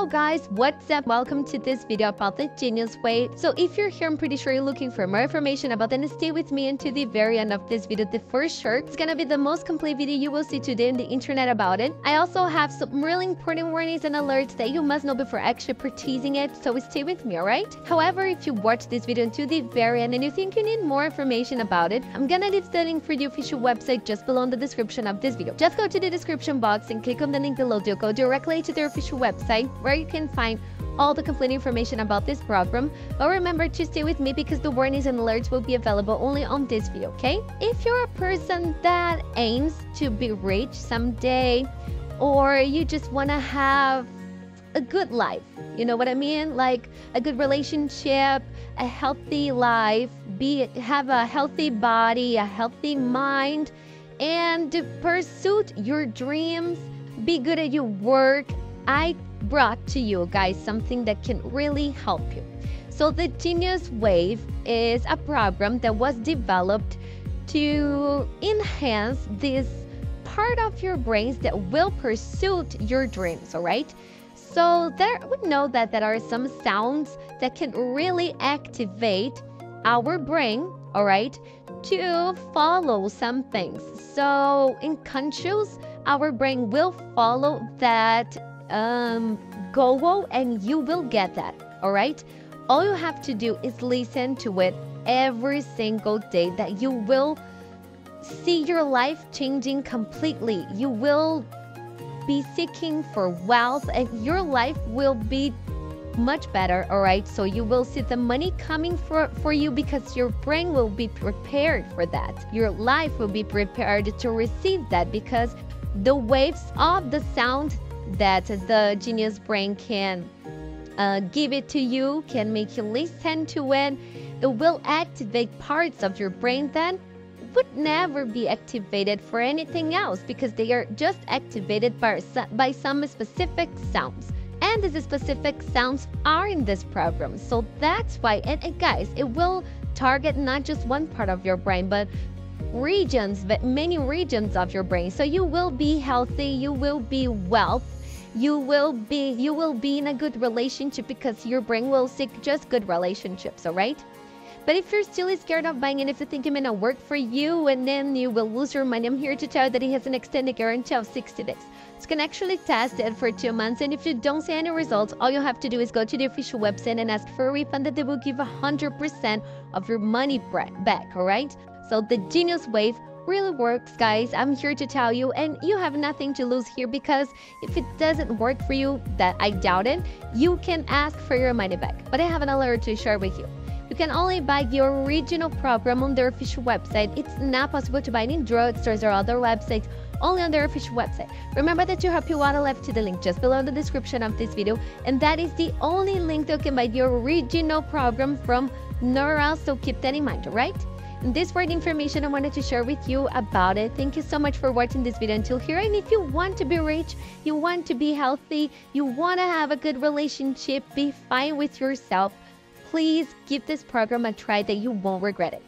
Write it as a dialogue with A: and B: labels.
A: Hello guys, what's up? Welcome to this video about the Genius Wave. So if you're here, I'm pretty sure you're looking for more information about then stay with me until the very end of this video. The first sure it's gonna be the most complete video you will see today on the internet about it. I also have some really important warnings and alerts that you must know before actually purchasing it, so stay with me, alright? However, if you watch this video until the very end and you think you need more information about it, I'm gonna leave the link for the official website just below in the description of this video. Just go to the description box and click on the link below to go directly to their official website where you can find all the complete information about this program. But remember to stay with me because the warnings and alerts will be available only on this video, okay? If you're a person that aims to be rich someday, or you just want to have a good life, you know what I mean? Like a good relationship, a healthy life, be have a healthy body, a healthy mind, and pursue your dreams, be good at your work. I brought to you guys something that can really help you. So, the Genius Wave is a program that was developed to enhance this part of your brains that will pursue your dreams, all right? So, there we know that there are some sounds that can really activate our brain, all right, to follow some things. So, in conscious, our brain will follow that um, goal and you will get that. All right. All you have to do is listen to it every single day that you will see your life changing completely. You will be seeking for wealth and your life will be much better all right so you will see the money coming for for you because your brain will be prepared for that your life will be prepared to receive that because the waves of the sound that the genius brain can uh, give it to you, can make you listen to it. It will activate parts of your brain that would never be activated for anything else because they are just activated by, by some specific sounds. And these specific sounds are in this program. So that's why, and, and guys, it will target not just one part of your brain, but regions, but many regions of your brain. So you will be healthy, you will be wealth, you will be you will be in a good relationship because your brain will seek just good relationships, all right? But if you're still scared of buying and if you think it may not work for you and then you will lose your money, I'm here to tell you that it has an extended guarantee of 60 days. You can actually test it for two months and if you don't see any results, all you have to do is go to the official website and ask for a refund that they will give 100% of your money back, alright? So the Genius Wave really works, guys. I'm here to tell you, and you have nothing to lose here because if it doesn't work for you, that I doubt it, you can ask for your money back. But I have an alert to share with you. You can only buy the original program on their official website. It's not possible to buy it in drugstores or other websites, only on their official website. Remember that you have Piwata left to the link just below in the description of this video, and that is the only link that you can buy the original program from nowhere else, so keep that in mind, alright? This was information I wanted to share with you about it. Thank you so much for watching this video until here. And if you want to be rich, you want to be healthy, you want to have a good relationship, be fine with yourself, please give this program a try that you won't regret it.